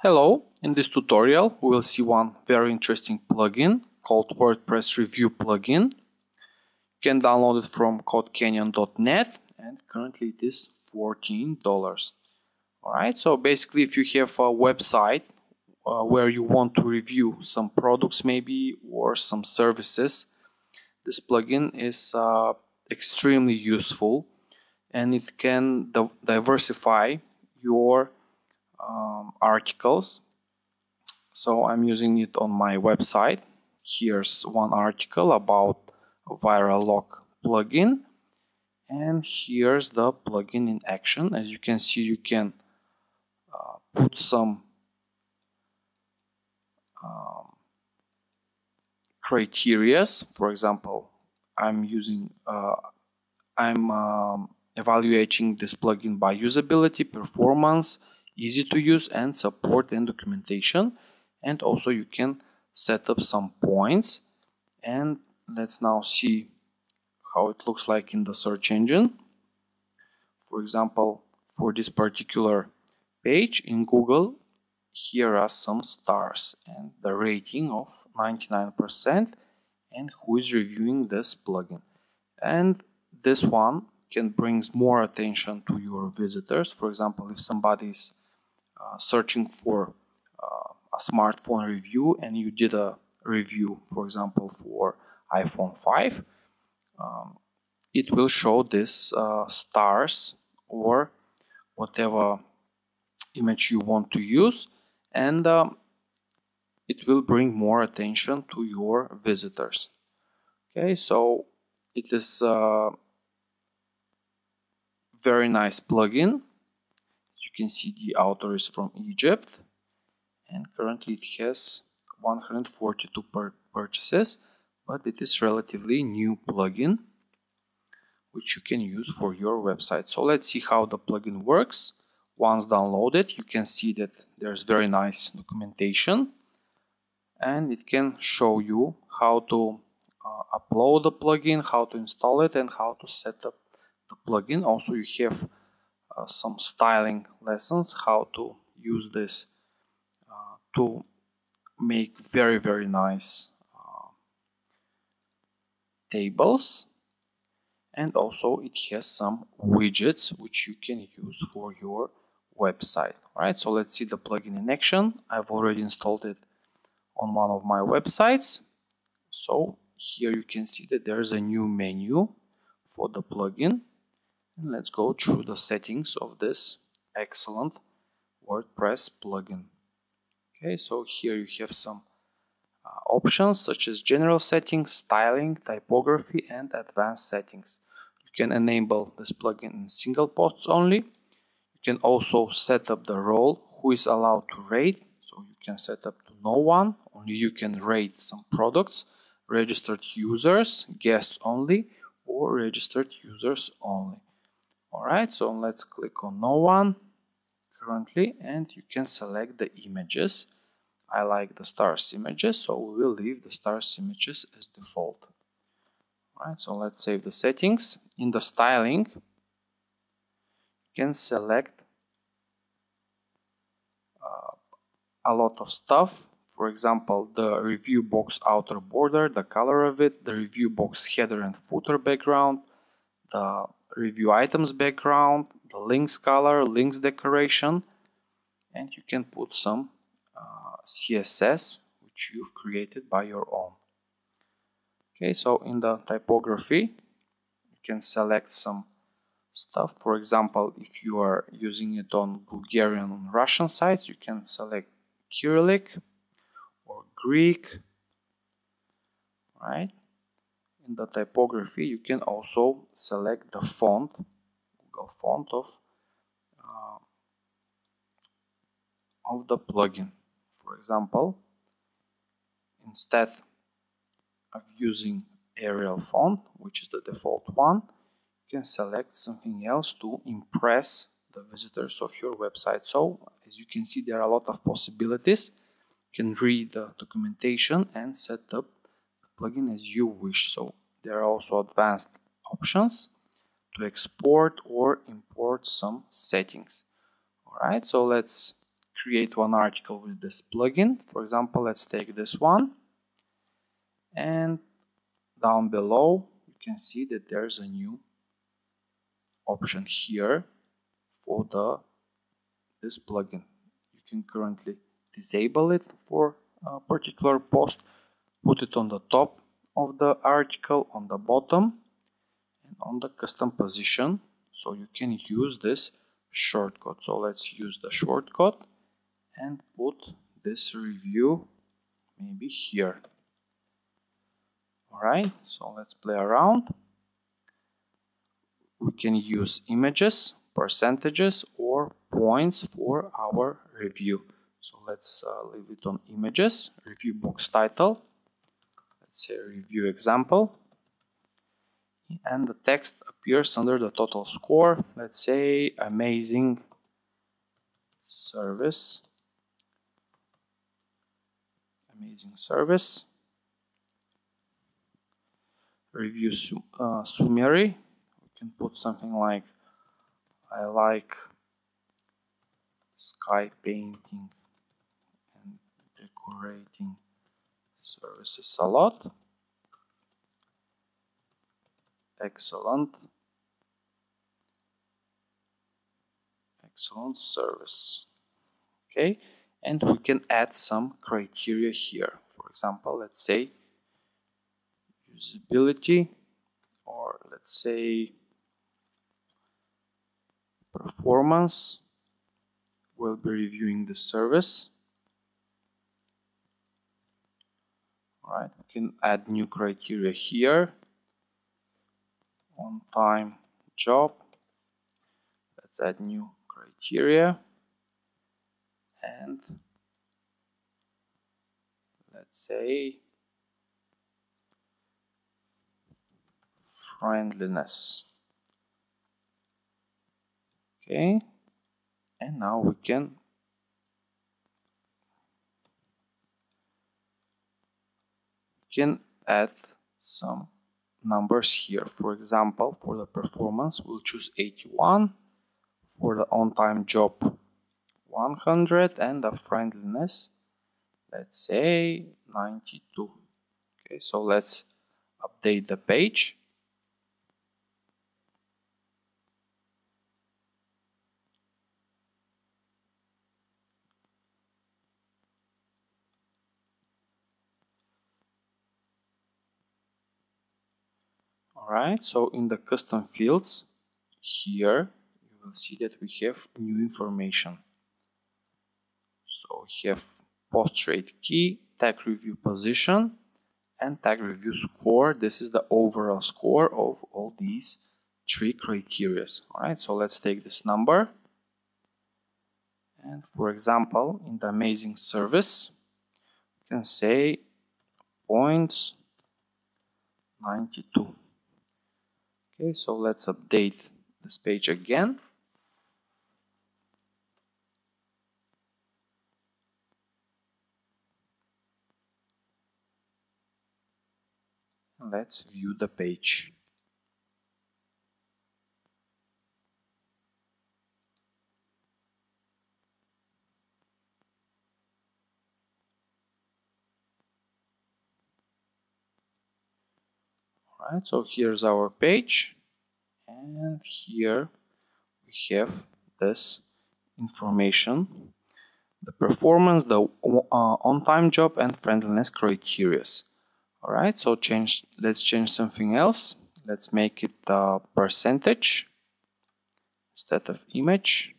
Hello, in this tutorial we will see one very interesting plugin called WordPress Review plugin. You can download it from codecanyon.net and currently it is $14. Alright, so basically if you have a website uh, where you want to review some products maybe or some services, this plugin is uh, extremely useful and it can diversify your um, articles. So I'm using it on my website. Here's one article about viral lock plugin. And here's the plugin in action. As you can see you can uh, put some um, criterias. For example I'm using uh, I'm um, evaluating this plugin by usability, performance, easy to use and support and documentation. And also you can set up some points. And let's now see how it looks like in the search engine. For example for this particular page in Google here are some stars and the rating of 99% and who is reviewing this plugin. And this one can bring more attention to your visitors. For example, if somebody is uh, searching for uh, a smartphone review and you did a review, for example, for iPhone 5, um, it will show this uh, stars or whatever image you want to use and um, it will bring more attention to your visitors. Okay, so it is a very nice plugin. You can see the author is from Egypt and currently it has 142 purchases but it is relatively new plugin which you can use for your website. So let's see how the plugin works. Once downloaded you can see that there's very nice documentation and it can show you how to uh, upload the plugin, how to install it and how to set up the plugin. Also, you have some styling lessons how to use this uh, to make very very nice uh, tables. And also it has some widgets which you can use for your website. All right so let's see the plugin in action. I've already installed it on one of my websites. So here you can see that there's a new menu for the plugin and let's go through the settings of this excellent WordPress plugin. Okay, so here you have some uh, options such as general settings, styling, typography, and advanced settings. You can enable this plugin in single posts only. You can also set up the role who is allowed to rate. So you can set up to no one, only you can rate some products, registered users, guests only, or registered users only. Alright, so let's click on no one currently and you can select the images. I like the stars images, so we will leave the stars images as default. Alright, so let's save the settings. In the styling, you can select uh, a lot of stuff. For example, the review box outer border, the color of it, the review box header and footer background, the review items background, the links color, links decoration, and you can put some uh, CSS which you've created by your own. Okay, so in the typography, you can select some stuff. For example, if you are using it on Bulgarian and Russian sites, you can select Cyrillic or Greek, right? In the typography you can also select the font Google font of uh, of the plugin. For example instead of using Arial font which is the default one you can select something else to impress the visitors of your website. So as you can see there are a lot of possibilities. You can read the documentation and set up plugin as you wish. So there are also advanced options to export or import some settings. Alright, so let's create one article with this plugin. For example, let's take this one. And down below, you can see that there's a new option here for the this plugin. You can currently disable it for a particular post, put it on the top of the article, on the bottom, and on the custom position. So you can use this shortcut. So let's use the shortcut and put this review maybe here. Alright, so let's play around. We can use images, percentages or points for our review. So let's uh, leave it on images, review box title. Say review example. And the text appears under the total score. Let's say amazing service. Amazing service. Review uh, summary. We can put something like I like sky painting and decorating services a lot. Excellent. Excellent service. Okay, and we can add some criteria here. For example, let's say usability or let's say performance we'll be reviewing the service Alright, we can add new criteria here. On time job. Let's add new criteria. And let's say friendliness. Okay and now we can can add some numbers here. For example for the performance we'll choose 81 for the on-time job 100 and the friendliness let's say 92 okay so let's update the page Alright, so in the custom fields, here you will see that we have new information. So we have post rate key, tag review position, and tag review score. This is the overall score of all these three criteria. Alright, so let's take this number. And for example, in the amazing service, we can say points 92. Okay, so let's update this page again. Let's view the page. Right? So here's our page and here we have this information. The performance the uh, on-time job and friendliness criteria. All right so change let's change something else. Let's make it a percentage instead of image.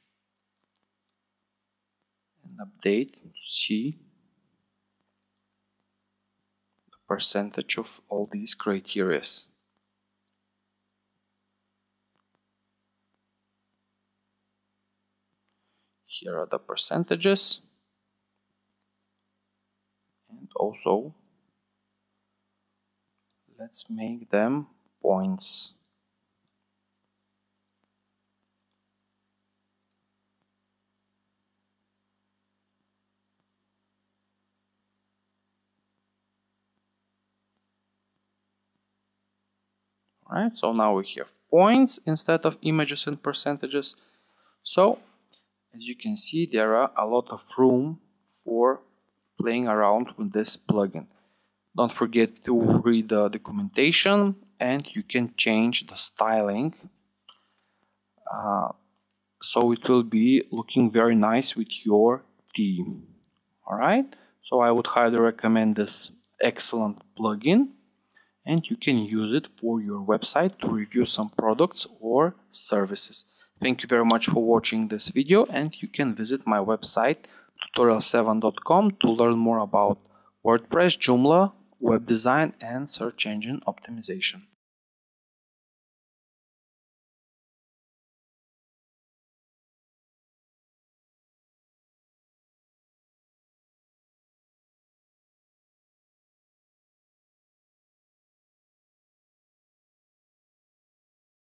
And update see percentage of all these criteria. Here are the percentages and also let's make them points. Right? So now we have points instead of images and percentages. So as you can see there are a lot of room for playing around with this plugin. Don't forget to read the documentation and you can change the styling. Uh, so it will be looking very nice with your theme. Alright so I would highly recommend this excellent plugin and you can use it for your website to review some products or services. Thank you very much for watching this video and you can visit my website tutorials7.com to learn more about WordPress, Joomla, web design and search engine optimization.